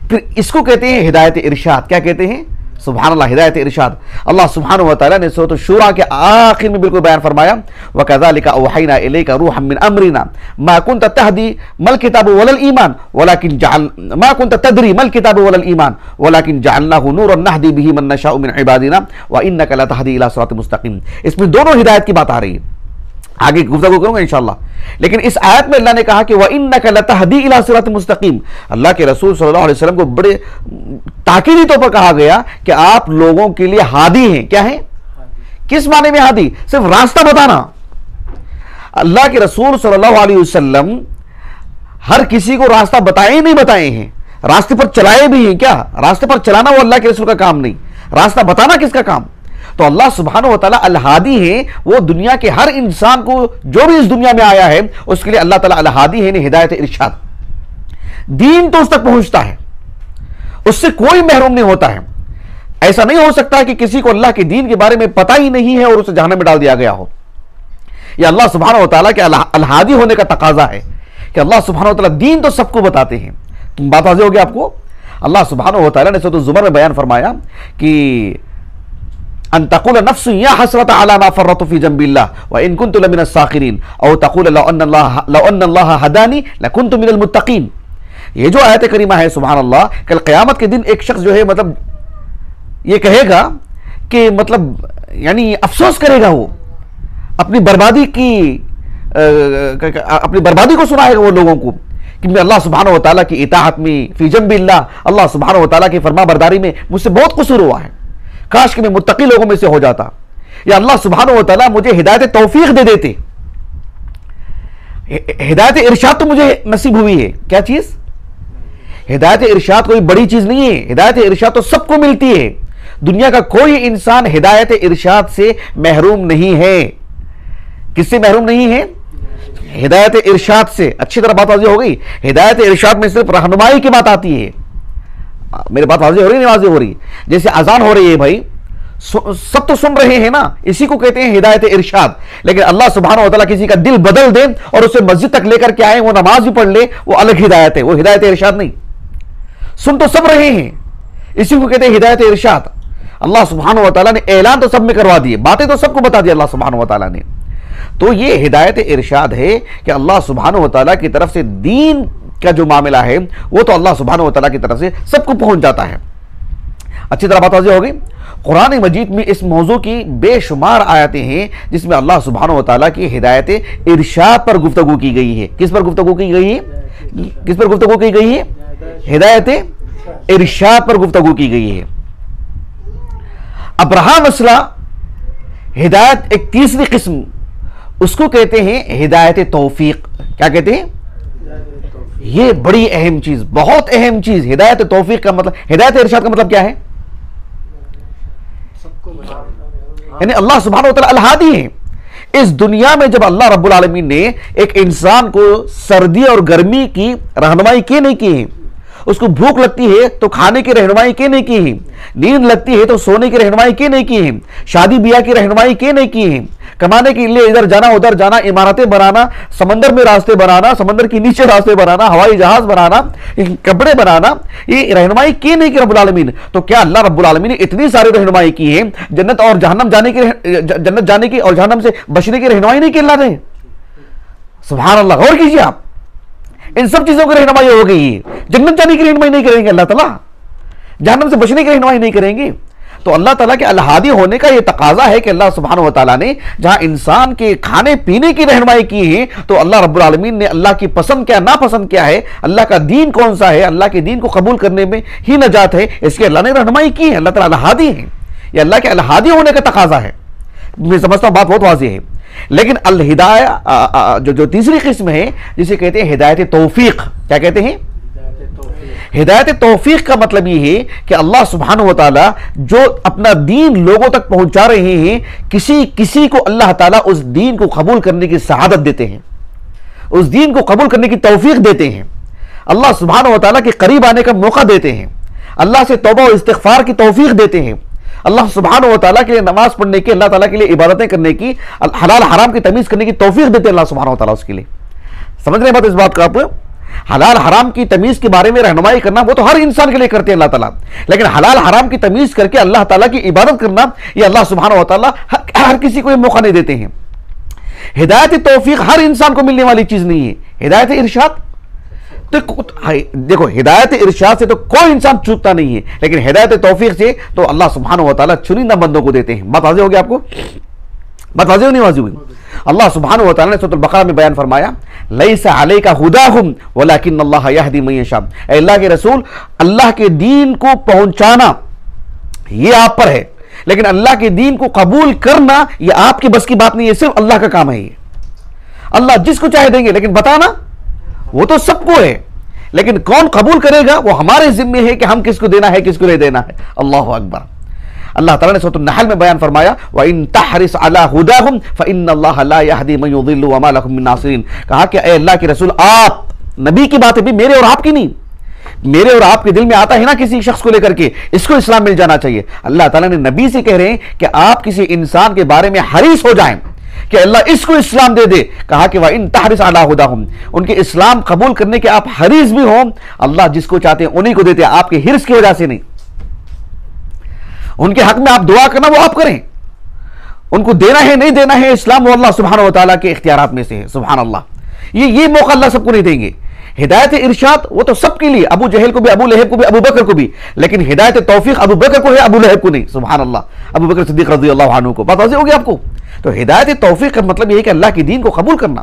پھر اس کو کہتے ہیں ہدایت ارشاد۔ کیا کہتے ہیں؟ سبحان اللہ، ہدایت ارشاد۔ اللہ سبحانہ وتعالی نے سورۃ الشورى کے آخر میں بالکل بیان فرمایا، وَكَذَلِكَ أَوْحَيْنَا إِلَيْكَ رُوحًا مِّنْ أَمْرِنَا مَا كُنْتَ تَهْدِي مَا الْكِتَابُ وَلَا الْإِيمَانُ وَلَكِنْ جَعَلْ، مَا كُنْتَ تَدْرِي مَا الْكِتَابُ وَلَا الْإِيمَانُ وَلَكِنْ جَعَلْنَاهُ نُورًا نَهْدِي بِهِ مَن نَّشَاءُ مِنْ عِبَادِنَا وَإِنَّكَ لَتَهْدِي إِلَى صِرَاطٍ مُسْتَقِيمٍ۔ اس میں دونوں ہدایت کی بات آ رہی ہے۔ آگے گفتگو کروں گا انشاءاللہ۔ لیکن اس آیت میں اللہ نے کہا کہ وَإِنَّكَ لَتَهْدِي إِلَى صِرَاطٍ مُسْتَقِيمٍ۔ اللہ کے رسول صلی اللہ علیہ وسلم کو بڑے تاکیدی طور پر کہا گیا کہ آپ لوگوں کے لیے ہادی ہیں۔ کیا ہیں؟ کس معنی میں ہادی؟ صرف راستہ بتانا۔ اللہ کے رسول صلی اللہ علیہ وسلم ہر کسی کو راستہ بتائے نہیں بتائے ہیں۔ راستے پر چلائے بھی ہیں۔ کیا؟ راستے پر چلانا وہ اللہ کے رسول کا کام نہیں۔ راستہ بتانا کس کا کام؟ تو اللہ سبحانہ و تعالیٰ الہادی ہیں، وہ دنیا کے ہر انسان کو جو بھی اس دنیا میں آیا ہے، اس کے لیے اللہ تعالیٰ الہادی ہے یعنی ہدایت ارشاد۔ دین تو اس تک پہنچتا ہے، اس سے کوئی محروم نہیں ہوتا ہے۔ ایسا نہیں ہو سکتا کہ کسی کو اللہ کے دین کے بارے میں پتہ ہی نہیں ہے اور اسے جہاں میں ڈال دیا گیا ہو۔ یہ اللہ سبحانہ و تعالیٰ کے الہادی ہونے کا تقاضا ہے کہ اللہ سبحانہ و تعالیٰ دین تو سب کو بتاتے ہیں۔ تم بات واضح ہو گیا آپ کو؟ اللہ سبحانہ و تعالیٰ نے سورۃ الزمر میں بیان فرمایا کہ ان تقول نفس یا حسرت على ما فرط في جنب الله وان كنت لمن الساخرين. او تقول لو ان الله، لو ان الله هداني لكنت من المتقين. یہ جو آیت کریمہ ہے سبحان اللہ کل قیامت کے دن ایک شخص جو ہے مطلب یہ کہے گا کہ مطلب یعنی افسوس کرے گا وہ۔ اپنی بربادی کی اپنی بربادی کو سنائے گا وہ لوگوں کو۔ کہ میں اللہ سبحانہ و تعالیٰ کی اطاعت میں، فی جنب اللہ اللہ سبحانہ و تعالیٰ کی فرما برداری میں مجھ سے بہت قصور ہوا ہے۔ کاش کہ میں متقی لوگوں میں سے ہو جاتا۔ یا اللہ سبحانہ و تعالیٰ مجھے ہدایت توفیق دے دیتے۔ ہدایت ارشاد تو مجھے نصیب ہوئی ہے۔ کیا چیز؟ ہدایت ارشاد کوئی بڑی چیز نہیں ہے۔ ہدایت ارشاد تو سب کو ملتی ہے۔ دنیا کا کوئی انسان ہدایت ارشاد سے محروم نہیں ہے۔ کس سے محروم نہیں ہے؟ ہدایت ارشاد سے۔ اچھی طرح بات واضح ہو گئی۔ ہدایت ارشاد میں صرف رہنمائی کی بات آتی ہے۔ میرے بات واضح ہو رہی نہیں واضح ہو رہی؟ جیسے اذان ہو رہی ہے بھائی سب تو سن رہے ہیں نا، اسی کو کہتے ہیں ہدایت ارشاد۔ لیکن اللہ سبحانہ و تعالیٰ کسی کا دل بدل دے اور اسے مسجد تک لے کر کے آئے، وہ نماز بھی پڑھ لے، وہ الگ ہدایت ہے، وہ ہدایت ارشاد نہیں۔ سن تو سب رہے ہیں، اسی کو کہتے ہیں ہدایت ارشاد۔ اللہ سبحانہ و تعالیٰ نے اعلان تو سب میں کروا دیے، باتیں تو سب کو بتا دی اللہ سبحانہ و تعالیٰ نے۔ تو یہ ہدایت ارشاد ہے کہ اللہ سبحانہ و تعالیٰ کی طرف سے دین کا جو معاملہ ہے، وہ تو اللہ سبحانہ و تعالیٰ کی طرف سے سب کو پہنچ جاتا ہے۔ اچھی طرح بات واضح ہوگی قرآن مجید میں اس موضوع کی بے شمار آیتیں ہیں، جس میں اللہ سبحانہ و تعالیٰ کی ہدایت ارشاد پر گفتگو کی گئی ہے۔ کس پر گفتگو کی گئی ہے؟ کس پر گفتگو کی گئی ہے؟ ہدایت ارشاد پر گفتگو کی گئی ہے۔ اب رہا مسئلہ ہدایت ایک تیسری قسم، اس کو کہتے ہیں ہدایت توفیق۔ کیا کہتے ہیں؟ یہ بڑی اہم چیز بہت اہم چیز ہدایت توفیق کا مطلب ہدایت ارشاد کا مطلب کیا ہے؟ یعنی اللہ سبحانہ و تعالیٰ الہادی ہیں۔ اس دنیا میں جب اللہ رب العالمین نے ایک انسان کو سردی اور گرمی کی رہنمائی کی نہیں کی اس کو بھوک لگتی ہے تو کھانے کی رہنمائی کی نہیں کی نیند لگتی ہے تو سونے کی رہنمائی کی نہیں کی شادی بیاہ کی رہنمائی کی نہیں کی کمانے کے لیے ادھر جانا ادھر جانا، عمارتیں بنانا، سمندر میں راستے بنانا، سمندر کے نیچے راستے بنانا، ہوائی جہاز بنانا کپڑے بنانا، یہ رہنمائی کی نہیں کی رب العالمین؟ تو کیا اللہ رب العالمین نے اتنی ساری رہنمائی کی ہے جنت اور جہنم جانے کی جنت جانے کی اور جہنم سے بچنے کی رہنمائی نہیں کی اللہ نے؟ سبحان اللہ، غور کیجیے آپ۔ ان سب چیزوں کی رہنمائی ہو گئی ہے۔ جنت جانے کی رہنمائی نہیں کریں گے اللہ تعالیٰ؟ جہنم سے بچنے کی رہنمائی نہیں کریں گے؟ تو اللہ تعالیٰ کے الہادی ہونے کا یہ تقاضا ہے کہ اللہ سبحانہ و تعالیٰ نے جہاں انسان کے کھانے پینے کی رہنمائی کی ہے، تو اللہ رب العالمین نے اللہ کی پسند کیا، ناپسند کیا ہے۔ اللہ کا دین کون سا ہے؟ اللہ کے دین کو قبول کرنے میں ہی نجات ہے۔ اس کے اللہ نے رہنمائی کی ہے، اللہ تعالیٰ الہادی ہے یہ اللہ کے الہادی ہونے کا تقاضا ہے۔ میں سمجھتا ہوں بات بہت واضح ہے۔ لیکن الہدایہ جو جو تیسری قسم ہے، جسے کہتے ہیں ہدایت توفیق۔ کیا کہتے ہیں؟ ہدایت توفیق کا مطلب یہ ہے کہ اللہ سبحانہ و تعالی جو اپنا دین لوگوں تک پہنچا رہے ہیں، کسی کسی کو اللہ تعالیٰ اس دین کو قبول کرنے کی سعادت دیتے ہیں۔ اس دین کو قبول کرنے کی توفیق دیتے ہیں۔ اللہ سبحانہ و تعالیٰ کے قریب آنے کا موقع دیتے ہیں۔ اللہ سے توبہ و استغفار کی توفیق دیتے ہیں۔ اللہ سبحانہ و تعالیٰ کے لیے نماز پڑھنے کی، اللہ تعالیٰ کے لیے عبادتیں کرنے کی، حلال حرام کی تمیز کرنے کی توفیق دیتے ہیں اللہ سبحانہ و تعالیٰ اس کے لیے۔ سمجھ رہے ہیں بات اس بات کا آپ حلال حرام کی تمیز کے بارے میں رہنمائی کرنا وہ تو ہر انسان کے لیے کرتے ہیں اللہ تعالیٰ۔ لیکن حلال حرام کی تمیز کر کے اللہ تعالیٰ کی عبادت کرنا یہ اللہ سبحانہ و تعالیٰ ہر کسی کو یہ موقع نہیں دیتے ہیں۔ ہدایت توفیق ہر انسان کو ملنے والی چیز نہیں ہے۔ ہدایت ارشاد؟ دیکھو، ہدایت ارشاد سے تو کوئی انسان چوکتا نہیں ہے۔ لیکن ہدایت توفیق سے تو اللہ سبحانہ و تعالیٰ چنندہ بندوں کو دیتے ہیں۔ بات واضح ہو گیا آپ کو؟ بات واضح نہیں واضح ہوئی؟ اللہ سبحانہ و تعالیٰ نے سورۃ البقرہ میں بیان فرمایا لیس علیکا ہداہم ولیکن اللہ یہدی من یشاء اے اللہ کے رسول، اللہ کے دین کو پہنچانا، یہ آپ پر ہے۔ لیکن اللہ کے دین کو قبول کرنا، یہ آپ کی بس کی بات نہیں ہے، صرف اللہ کا کام ہے یہ۔ اللہ جس کو چاہے دیں گے، لیکن بتانا، وہ تو سب کو ہے۔ لیکن کون قبول کرے گا؟ وہ ہمارے ذمے ہے کہ ہم کس کو دینا ہے، کس کو نہیں دینا ہے۔ اللہ اکبر۔ اللہ تعالیٰ نے سورۃ النحل میں بیان فرمایا، وَإِن تَحْرِسْ عَلَى هُدَاهُمْ فَإِنَّ اللَّهَ لَا يَهْدِي مَن يُضِلُّ وَمَا لَكُم مِّن نَاصِرِينَ۔ کہا کہ اے اللہ کے رسول، آپ، نبی کی بات ہے بھی میرے اور آپ کی نہیں۔ میرے اور آپ کے دل میں آتا ہے نا کسی شخص کو لے کر کے، اس کو اسلام مل جانا چاہیے۔ اللہ تعالیٰ نے نبی سے کہہ رہے ہیں کہ آپ کسی انسان کے بارے میں حریص ہو جائیں، کہ اللہ اس کو اسلام دے دے۔ کہا کہ وہ ان تحرس علی ہداہم ان کے اسلام قبول کرنے کے آپ حریص بھی ہوں، اللہ جس کو چاہتے ہیں انہی کو دیتے ہیں، آپ کے حرص کی وجہ سے نہیں۔ ان کے حق میں آپ دعا کرنا وہ آپ کریں۔ ان کو دینا ہے، نہیں دینا ہے، اسلام وہ اللہ سبحانہ و تعالیٰ کے اختیارات میں سے ہے۔ سبحان اللہ۔ یہ یہ موقع اللہ سب کو نہیں دیں گے۔ ہدایت ارشاد وہ تو سب کے لیے، ابو جہل کو بھی، ابو لہب کو بھی، ابو بکر کو بھی۔ لیکن ہدایت توفیق ابو بکر کو ہے، ابو لہب کو نہیں۔ سبحان اللہ۔ ابو بکر صدیق رضی اللہ عنہ کو۔ بات واضح ہوگی آپ کو؟ تو ہدایت توفیق کا مطلب یہ ہے کہ اللہ کی دین کو قبول کرنا۔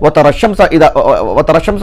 وترى الشمس إذا آه، آه، وترى الشمس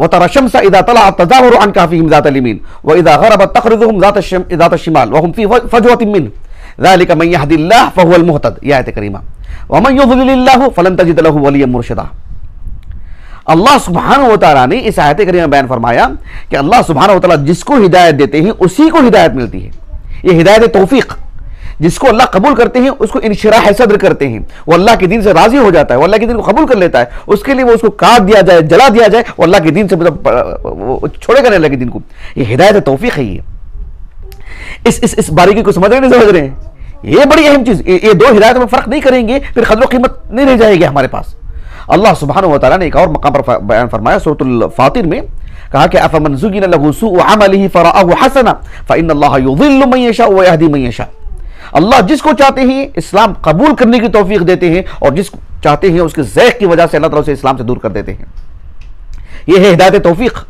وترى الشمس إذا طلعت تزاور عن كهفهم ذات اليمين وإذا غربت تقرضهم ذات الشم... ذات الشمال وهم في فجوة منه. ذلك من يهدي الله فهو المهتد. يا آية كريمة. ومن يضلل الله فلن تجد له وليا مرشدا. اللہ سبحانہ و تعالیٰ نے اس آیت کریمہ بیان فرمایا کہ اللہ سبحانہ و تعالیٰ جس کو ہدایت دیتے ہیں، اسی کو ہدایت ملتی ہے۔ یہ ہدایت توفیق۔ جس کو اللہ قبول کرتے ہیں، اس کو انشراح صدر کرتے ہیں۔ وہ اللہ کے دین سے راضی ہو جاتا ہے، وہ اللہ کے دین کو قبول کر لیتا ہے۔ اس کے لیے وہ اس کو کاٹ دیا جائے، جلا دیا جائے، وہ اللہ کے دین سے مطلب چھوڑے گا نہیں اللہ کے دین کو۔ یہ ہدایت توفیق ہے یہ۔ اس اس اس باریکی کو سمجھ رہے نہیں سمجھ رہے ہیں؟ یہ بڑی اہم چیز۔ یہ دو ہدایتوں میں فرق نہیں کریں گے، پھر قدر و قیمت نہیں رہ جائے گی ہمارے پاس۔ اللہ سبحانہ و تعالیٰ نے ایک اور مقام پر بیان فرمایا، سورة الفاطر میں، کہا کہ افمن زگن له سوء عمله فرآه حسنا، فإن الله يضل من يشاء ويهدي من يشاء۔ اللہ جس کو چاہتے ہیں اسلام قبول کرنے کی توفیق دیتے ہیں اور جس کو چاہتے ہیں اس کے ذیق کی وجہ سے اللہ تعالیٰ سے اسلام سے دور کر دیتے ہیں۔ یہ ہے ہدایت توفیق۔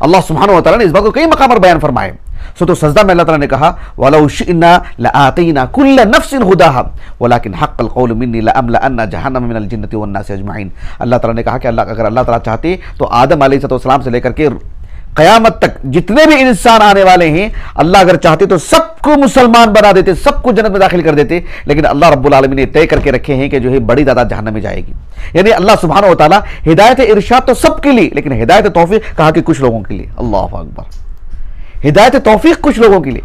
اللہ سبحانہ و تعالیٰ نے اس بات کو کئی مقام پر بیان فرمائے۔ سو تو سجدہ میں اللہ تعالیٰ نے کہا، وَلَوْ شِئْنَا لَآتَيْنَا كُلَّ نَفْسٍ هُدَاهَا وَلَكِنْ حَقَّ الْقَوْلُ مِنِّي لَأَمْلَأَنَّ جَهَنَّمَ مِنَ الْجِنَّةِ وَالنَّاسِ أَجْمَعِينَ اللہ تعالیٰ نے کہا کہ اللہ، اگر اللہ تعالیٰ چاہتے تو آدم علیہ السلام سے لے کر کے قیامت تک جتنے بھی انسان آنے والے ہیں، اللہ اگر چاہتے تو سب کو مسلمان بنا دیتے، سب کو جنت میں داخل کر دیتے، لیکن اللہ رب العالمین نے طے کر کے رکھے ہیں کہ جو ہے بڑی تعداد جہنم میں جائے گی۔ یعنی اللہ سبحانہ و تعالیٰ ہدایت ارشاد تو سب کے لیے، لیکن ہدایت توفیق کہا کہ کچھ لوگوں کے لیے۔ اللہ اکبر۔ ہدایت توفیق کچھ لوگوں کے لیے۔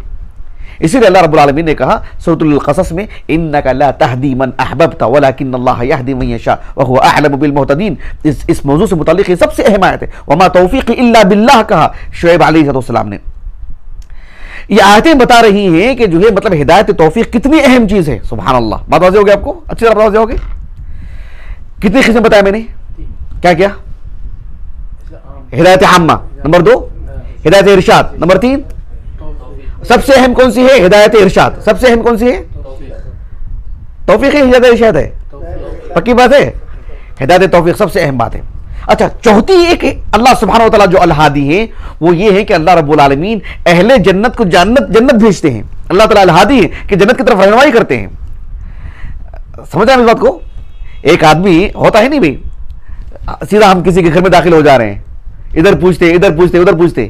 اسی لیے اللہ رب العالمین نے کہا سورۃ القصص میں انکا لا تہدی من احببت ولکن اللہ یہدی من یشاء وهو اعلم بالمہتدین۔ اس, اس موضوع سے متعلق یہ سب سے اہم آیت ہے۔ وما توفیق الا باللہ کہا شعیب علیہ السلام نے۔ یہ آیتیں بتا رہی ہیں کہ جو ہے مطلب ہدایت توفیق کتنی اہم چیز ہے۔ سبحان اللہ۔ بات واضح ہو گیا آپ کو؟ اچھی طرح واضح ہو گئی؟ کتنی قسم بتایا میں نے؟ کیا کیا؟ ہدایت عامہ۔ نمبر دو۔ ہدایت ارشاد. نمبر تین. سب سے اہم کون سی ہے؟ ہدایت ارشاد. سب سے اہم کون سی ہے؟ توفیق ہدایت ارشاد ہے. پکی بات ہے؟ ہدایت توفیق سب سے اہم بات ہے. اچھا چوتھی ایک اللہ سبحانہ و تعالیٰ جو الہادی ہیں، وہ یہ ہے کہ اللہ رب العالمین اہل جنت کو جنت جنت بھیجتے ہیں. اللہ تعالیٰ الہادی ہے کہ جنت کی طرف رہنمائی کرتے ہیں. سمجھ رہے اس بات کو؟ ایک آدمی ہوتا ہے نہیں بھائی؟ سیدھا ہم کسی کے گھر میں داخل ہو جا رہے ہیں. ادھر پوچھتے ادھر پوچھتے ادھر پوچھتے.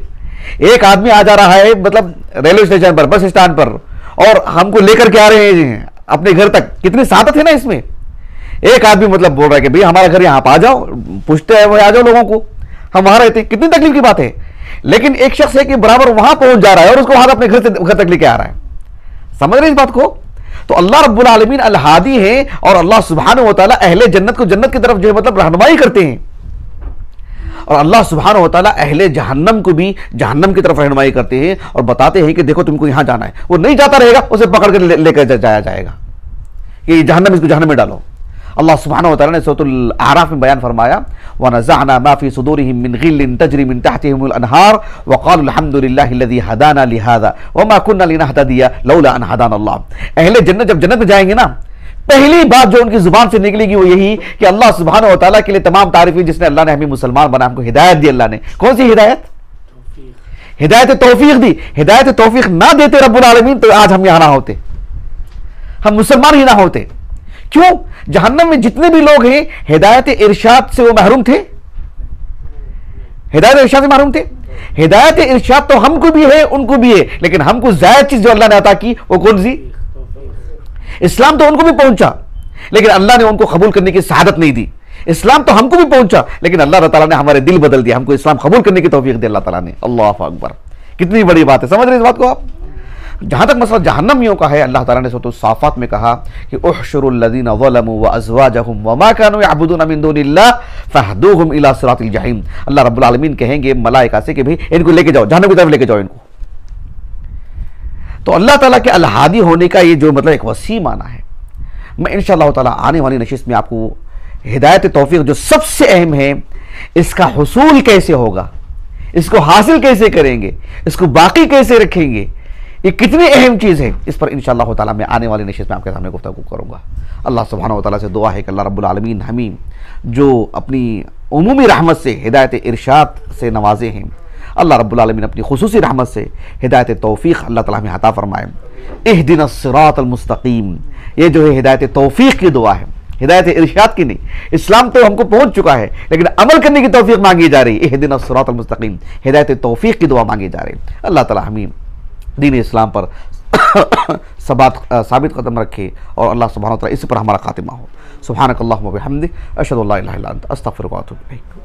ایک آدمی آ جا رہا ہے مطلب ریلوے اسٹیشن پر، بس اسٹینڈ پر، اور ہم کو لے کر کے آ رہے ہیں، اپنے گھر تک۔ کتنی سعادت ہے نا اس میں۔ ایک آدمی مطلب بول رہا ہے کہ بھئی ہمارا گھر یہاں پہ آ جاؤ۔ پوچھتے ہیں وہ آ جاؤ لوگوں کو۔ ہم وہاں رہتے ہیں۔ کتنی تکلیف کی بات ہے۔ لیکن ایک شخص ہے کہ برابر وہاں پہنچ جا رہا ہے اور اس کو وہاں اپنے گھر سے گھر تک لے کے آ رہا ہے۔ سمجھ رہے ہیں اس بات کو؟ تو اللہ رب العالمین الہادی ہیں اور اللہ سبحانہ و تعالیٰ اہل جنت کو جنت کی طرف جو ہے مطلب رہنمائی کرتے ہیں۔ اور اللہ سبحانہ و تعالیٰ اہل جہنم کو بھی جہنم کی طرف رہنمائی کرتے ہیں اور بتاتے ہیں کہ دیکھو تم کو یہاں جانا ہے۔ وہ نہیں جاتا رہے گا، اسے پکڑ کر لے کر جایا جائے گا۔ کہ جہنم اس کو جہنم میں ڈالو۔ اللہ سبحانہ و تعالیٰ نے سورة الاعراف میں بیان فرمایا، وَنَزَعْنَا مَا فِي صُدُورِهِم مِّن غِلٍّ تَجْرِي مِن تَحْتِهِمُ الْأَنْهَارِ وَقَالُوا الْحَمْدُ لِلَّهِ الَّذِي هَدَانَا لِهَذَا وَمَا كُنَّا لِنَهْتَدِيَ لَوْلَا أَنْ هَدَانَ اللَّهُ۔ اہل جنت جب جنت میں جائیں گے نا پہلی بات جو ان کی زبان سے نکلے گی وہ یہی کہ اللہ سبحانہ و تعالیٰ کے لیے تمام تعریفیں جس نے اللہ نے ہمیں مسلمان بنا، ہم کو ہدایت دی اللہ نے۔ کون سی ہدایت؟ ہدایت توفیق دی۔ ہدایت توفیق نہ دیتے رب العالمین تو آج ہم یہاں نہ ہوتے۔ ہم مسلمان ہی نہ ہوتے۔ کیوں؟ جہنم میں جتنے بھی لوگ ہیں، ہدایت ارشاد سے وہ محروم تھے؟ ہدایت ارشاد سے محروم تھے؟ ہدایت ارشاد تو ہم کو بھی ہے، ان کو بھی ہے، لیکن ہم کو زائد چیز جو اللہ نے عطا کی، وہ کون سی؟ اسلام تو ان کو بھی پہنچا، لیکن اللہ نے ان کو قبول کرنے کی سعادت نہیں دی۔ اسلام تو ہم کو بھی پہنچا، لیکن اللہ تعالیٰ نے ہمارے دل بدل دیا، ہم کو اسلام قبول کرنے کی توفیق دی اللہ تعالیٰ نے۔ اللہ اکبر۔ کتنی بڑی بات ہے، سمجھ رہے اس بات کو آپ؟ جہاں تک مسئلہ جہنمیوں کا ہے، اللہ تعالیٰ نے سورۃ الصافات میں کہا کہ احشر الذین ظلموا وازواجهم وما كانوا يعبدون من دون اللہ فاهدوهم الى صراط الجحیم۔ اللہ رب العالمین کہیں گے، ملائکہ سے کہ بھی ان کو لے کے جاؤ، جہنم کی طرف لے کے جاؤ ان کو۔ تو اللہ تعالیٰ کے الہادی ہونے کا یہ جو مطلب ایک وسیع معنی ہے۔ میں انشاءاللہ تعالیٰ آنے والی نشست میں آپ کو ہدایت توفیق جو سب سے اہم ہے، اس کا حصول کیسے ہوگا؟ اس کو حاصل کیسے کریں گے؟ اس کو باقی کیسے رکھیں گے؟ یہ کتنی اہم چیز ہے۔ اس پر انشاءاللہ تعالیٰ میں آنے والی نشست میں آپ کے سامنے گفتگو کروں گا۔ اللہ سبحانہ و تعالیٰ سے دعا ہے کہ اللہ رب العالمین ہمیں جو اپنی عمومی رحمت سے ہدایت ارشاد سے نوازے ہیں اللہ رب العالمین اپنی خصوصی رحمت سے ہدایت توفیق اللہ تعالیٰ میں عطا فرمائے۔ اہدنا الصراط المستقیم۔ یہ جو ہے ہدایت توفیق کی دعا ہے۔ ہدایت ارشاد کی نہیں۔ اسلام تو ہم کو پہنچ چکا ہے، لیکن عمل کرنے کی توفیق مانگی جا رہی۔ ہے اہدنا الصراط المستقیم۔ ہدایت توفیق کی دعا مانگی جا رہی۔ ہے اللہ تعالیٰ ہمیں دین اسلام پر [coughs] ثابت قدم رکھے اور اللہ سبحانہ وتعالی اس پر ہمارا خاتمہ ہو۔ سبحانک اللہم و بحمدک اشہد اللہ الہ الا انت، استغفرک و اتوب الیک۔